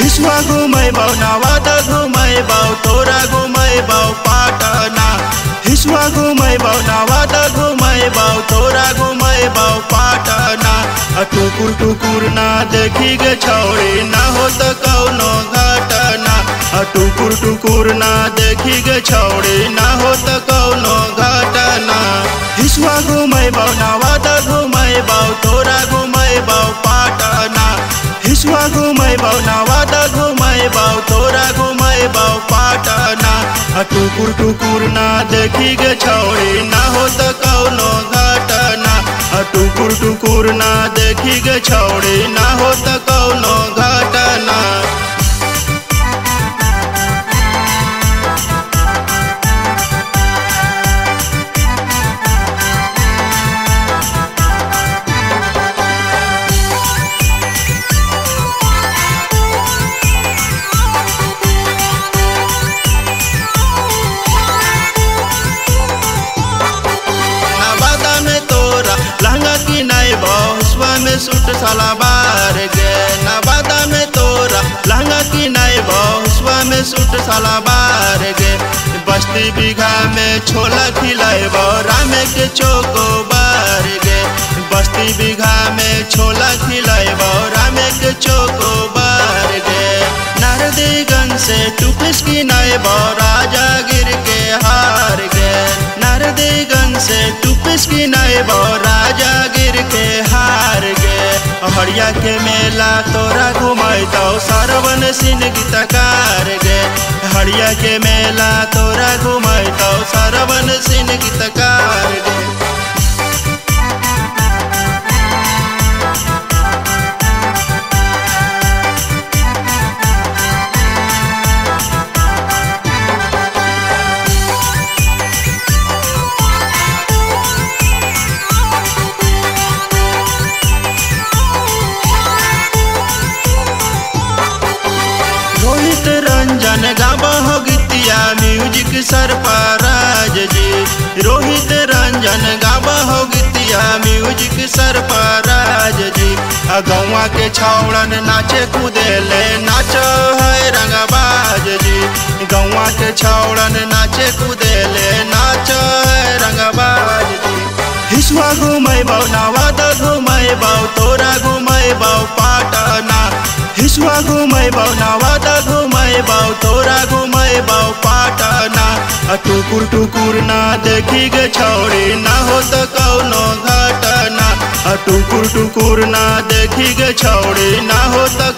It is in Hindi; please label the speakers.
Speaker 1: हिस्वा घुमै बाउ नवादा बाउ तोरा घुमै बाउ पाटना हिस्वा घुमै बाउ नवादा घुमै बाउ तोरा घुमै बाउ पाटना टुकुर टुकुर ना देखी गे छौड़ी ना हो तो कौनो टुकुर टुकुर ना देखी गे छौड़ी ना हो त कौनो घटना। हिस्वा घुमै बाउ नवादा घुमै बाउ, तोरा घुमै बाउ पाटना। हिस्वा घुमै बाउ नवादा घुमै बाउ, तोरा घुमै बाउ पाटना। टुकुर टुकुर ना देखी गे छौड़ी ना हो त कौनो घटना। टुकुर टुकुर ना देखी गे छौड़ी ना हो त सलाबार गे नवादा में तोरा लहंगा की नई बहुसवा में सूट सलाबार गे बस्ती बीघा में छोला खिलाए रामे के चोको बार गे बस्ती बीघा में छोला खिलाए रामे के चोको बार गे नारदीगंज से टूपिस की नए राजा गिर के हार गे नारदीगंज से टूपिस की नए राजा गिर के हार गे हरिया के मेला तोरा घुमाई दो सरवन सिंह गीतकार गे। हड़िया के मेला तोरा घुमाई दो सरवन सिंह गीतकार सरफराज जी। गौवा के छौड़न नाचे कूदेले। नाच है रंगबाज जी। गौवा के छौड़न नाचे कूदेले। नाच है रंगबाज जी। हिस्वा घुमै बाउ नवादा घुमै बाउ तोरा घुमै बाउ पाटना। हिस्वा घुमै बाउ नवादा घुमै बाउ तोरा घुमै बाउ पाटना। टुकुर टुकुर ना देखी गे छौड़ी, ना हो तो कौनो आ टुकुर टुकुर ना देखी गे छौड़ी ना हो त घटना